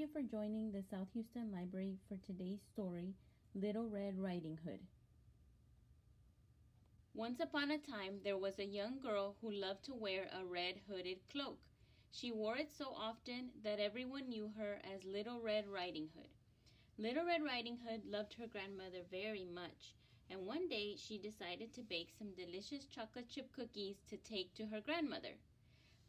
you for joining the South Houston Library for today's story, Little Red Riding Hood. Once upon a time, there was a young girl who loved to wear a red hooded cloak. She wore it so often that everyone knew her as Little Red Riding Hood. Little Red Riding Hood loved her grandmother very much, and one day she decided to bake some delicious chocolate chip cookies to take to her grandmother.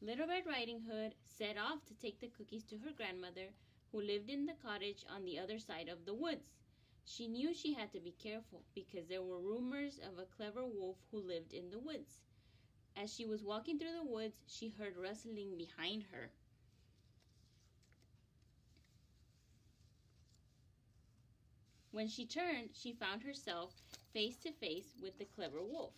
Little Red Riding Hood set off to take the cookies to her grandmother, who lived in the cottage on the other side of the woods. She knew she had to be careful because there were rumors of a clever wolf who lived in the woods. As she was walking through the woods, she heard rustling behind her. When she turned, she found herself face to face with the clever wolf.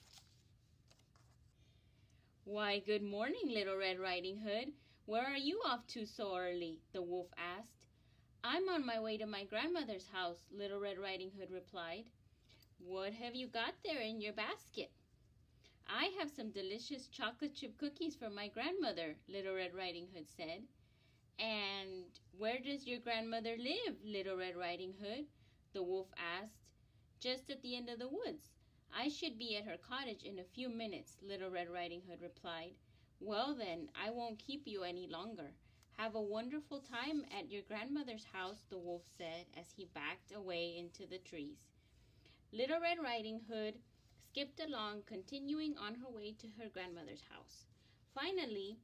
Why, good morning, Little Red Riding Hood. Where are you off to so early? the wolf asked. I'm on my way to my grandmother's house, Little Red Riding Hood replied. What have you got there in your basket? I have some delicious chocolate chip cookies for my grandmother, Little Red Riding Hood said. And where does your grandmother live, Little Red Riding Hood? the wolf asked. Just at the end of the woods. I should be at her cottage in a few minutes, Little Red Riding Hood replied. Well then, I won't keep you any longer. Have a wonderful time at your grandmother's house, the wolf said as he backed away into the trees. Little Red Riding Hood skipped along, continuing on her way to her grandmother's house. Finally,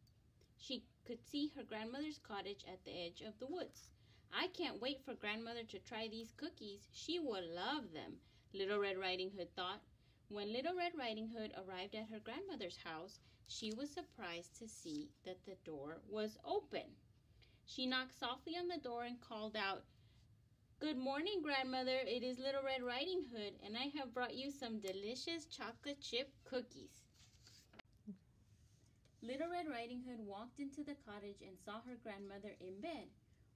she could see her grandmother's cottage at the edge of the woods. I can't wait for grandmother to try these cookies. She will love them, Little Red Riding Hood thought. When Little Red Riding Hood arrived at her grandmother's house, she was surprised to see that the door was open. She knocked softly on the door and called out, Good morning, grandmother. It is Little Red Riding Hood, and I have brought you some delicious chocolate chip cookies. Little Red Riding Hood walked into the cottage and saw her grandmother in bed.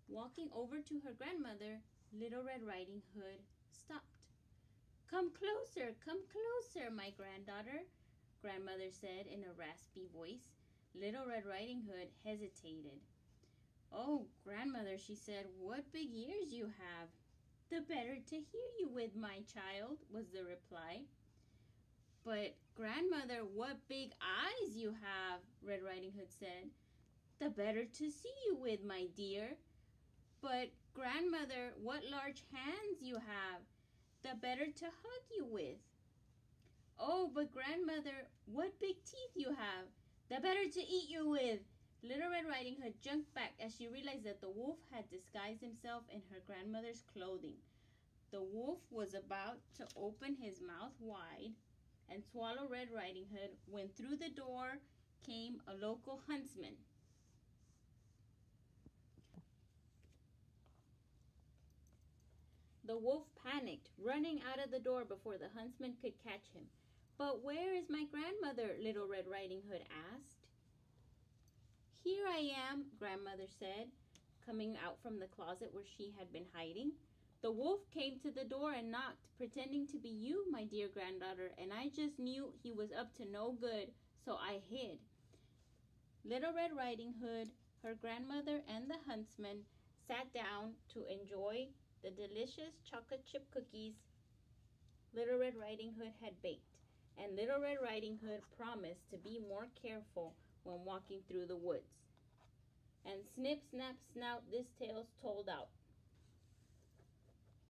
Walking over to her grandmother, Little Red Riding Hood stopped. Come closer, come closer, my granddaughter, grandmother said in a raspy voice. Little Red Riding Hood hesitated. Oh, grandmother, she said, what big ears you have. The better to hear you with, my child, was the reply. But, grandmother, what big eyes you have, Red Riding Hood said. The better to see you with, my dear. But, grandmother, what large hands you have the better to hug you with. Oh, but grandmother, what big teeth you have, the better to eat you with. Little Red Riding Hood jumped back as she realized that the wolf had disguised himself in her grandmother's clothing. The wolf was about to open his mouth wide and swallow Red Riding Hood when through the door came a local huntsman. The wolf panicked, running out of the door before the huntsman could catch him. But where is my grandmother? Little Red Riding Hood asked. Here I am, grandmother said, coming out from the closet where she had been hiding. The wolf came to the door and knocked, pretending to be you, my dear granddaughter, and I just knew he was up to no good, so I hid. Little Red Riding Hood, her grandmother, and the huntsman sat down to enjoy the delicious chocolate chip cookies Little Red Riding Hood had baked, and Little Red Riding Hood promised to be more careful when walking through the woods. And snip, snap, snout, this tale's told out.